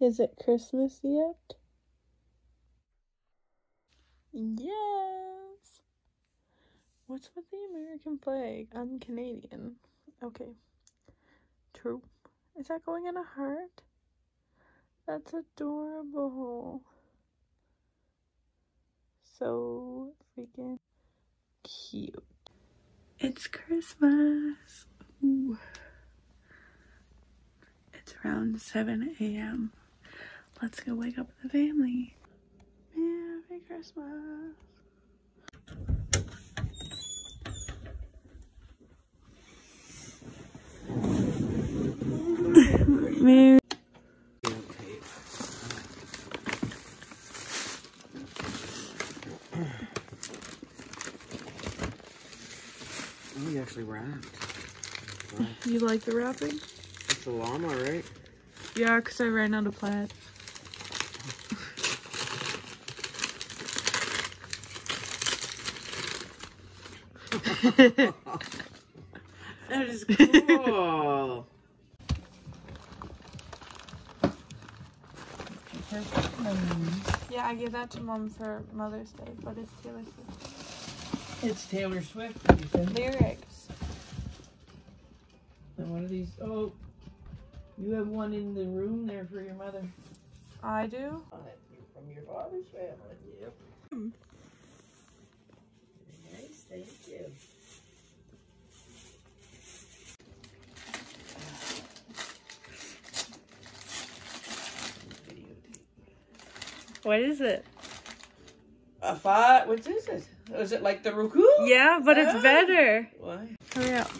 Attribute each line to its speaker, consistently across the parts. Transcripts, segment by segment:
Speaker 1: Is it Christmas yet? Yes. What's with the American flag? I'm Canadian. Okay. True. Is that going in a heart? That's adorable. So freaking cute. It's Christmas. Ooh. It's around 7 a.m. Let's go wake up the family. Merry Christmas. Merry
Speaker 2: you actually wrapped.
Speaker 1: You like the wrapping?
Speaker 2: It's a llama, right?
Speaker 1: Yeah, because I ran out of plaid.
Speaker 2: That is cool.
Speaker 1: Yeah, I gave that to mom for Mother's Day, but it's Taylor Swift.
Speaker 3: It's Taylor Swift. You.
Speaker 1: Lyrics.
Speaker 3: And one of these. Oh, you have one in the room there for your mother.
Speaker 1: I do?
Speaker 3: From your father's family. Yep.
Speaker 1: Hmm.
Speaker 3: Nice, thank you.
Speaker 1: What is it?
Speaker 3: A five. What is it? Is it like the Roku?
Speaker 1: Yeah, but it's
Speaker 3: Oh.
Speaker 1: better.
Speaker 3: Why?
Speaker 1: Hurry up.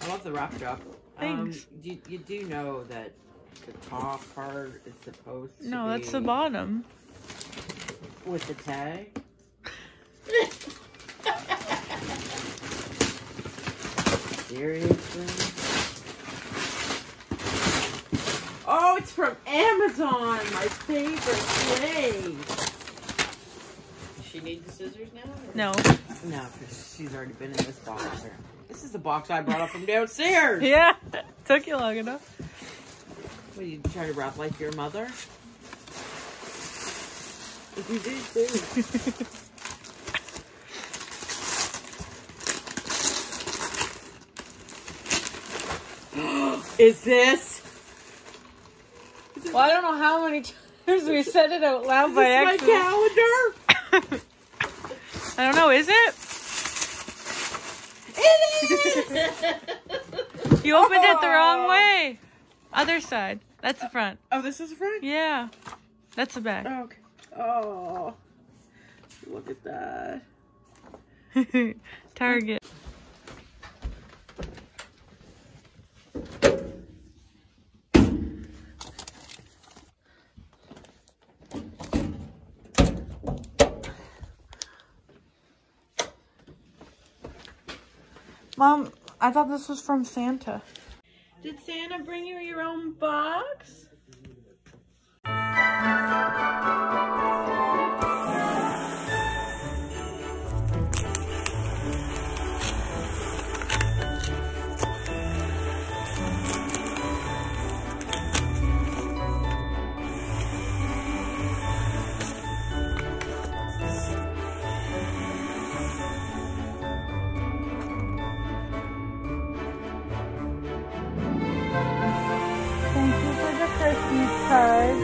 Speaker 2: I love the wrap job.
Speaker 1: Thanks.
Speaker 2: Um, you, you do know that the top part is supposed to be.
Speaker 1: No,
Speaker 2: be
Speaker 1: that's the bottom.
Speaker 2: with the tag. Seriously? It's from Amazon, my favorite place. Does she need the scissors now? or-
Speaker 1: No.
Speaker 2: No, because she's already been in this box. This is the box I brought up from downstairs.
Speaker 1: Yeah. Took you long enough.
Speaker 2: What, you trying to wrap like your mother? You do too. is this?
Speaker 1: Well, I don't know how many times we said it out loud
Speaker 2: Is
Speaker 1: by
Speaker 2: this my calendar?
Speaker 1: I don't know, is it?
Speaker 2: It is!
Speaker 1: You opened it the wrong
Speaker 2: Oh.
Speaker 1: way. Other side. That's the front.
Speaker 2: oh, this is the front?
Speaker 1: Yeah. That's the back.
Speaker 2: Oh, okay. Oh. Look at that.
Speaker 1: Target. Mom, I thought this was from Santa. Did Santa bring you your own box? For the Christmas card.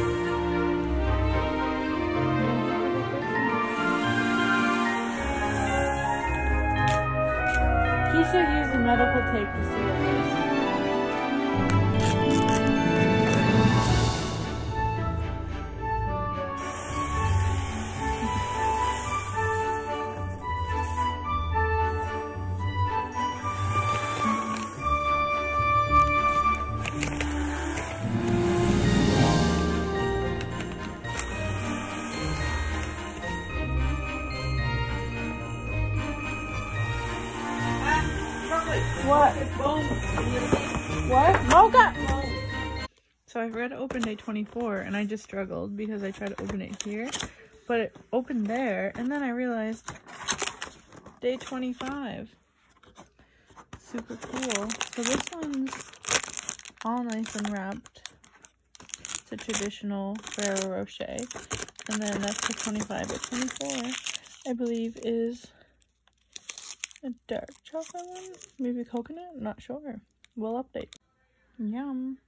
Speaker 1: He should use the medical tape to see it. What? What? Mocha! So I read open day 24 and I just struggled because I tried to open it here, but it opened there and then I realized day 25. Super cool. So this one's all nice and wrapped. It's a traditional Ferrero Rocher. And then that's the 25 or 24, I believe, is a dark chocolate one. Maybe coconut? Not sure. We'll update. Yum.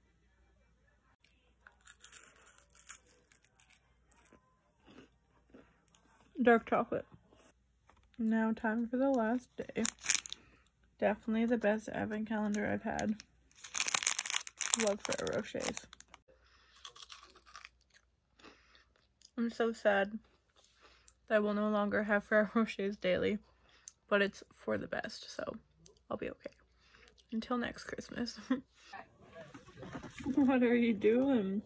Speaker 1: Dark chocolate. Now time for the last day. Definitely the best advent calendar I've had. Love Ferrero Rochers. I'm so sad that I will no longer have Ferrero Rochers daily, but it's for the best, so I'll be okay. Until next Christmas. what are you doing?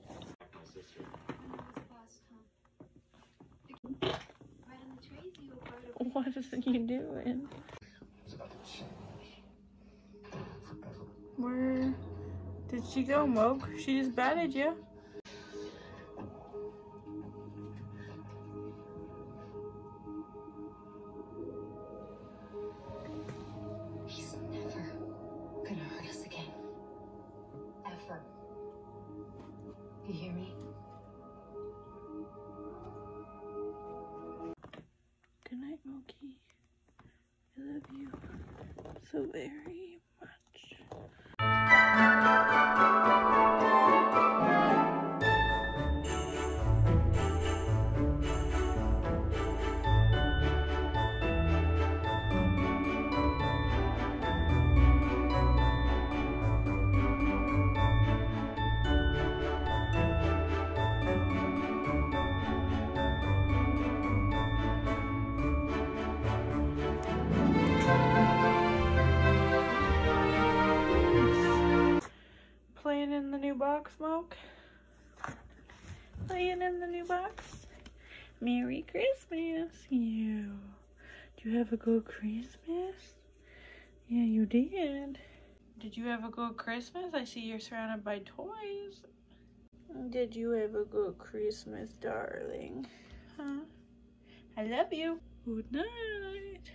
Speaker 1: What is you doing? Where did she go, Moke? She just batted you. So very much. Box, Smoke? Playing in the new box? Merry Christmas, you. Did you have a good Christmas? Yeah, you did. Did you have a good Christmas? I see you're surrounded by toys. Did you have a good Christmas, darling? Huh? I love you. Good night.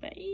Speaker 1: Bye.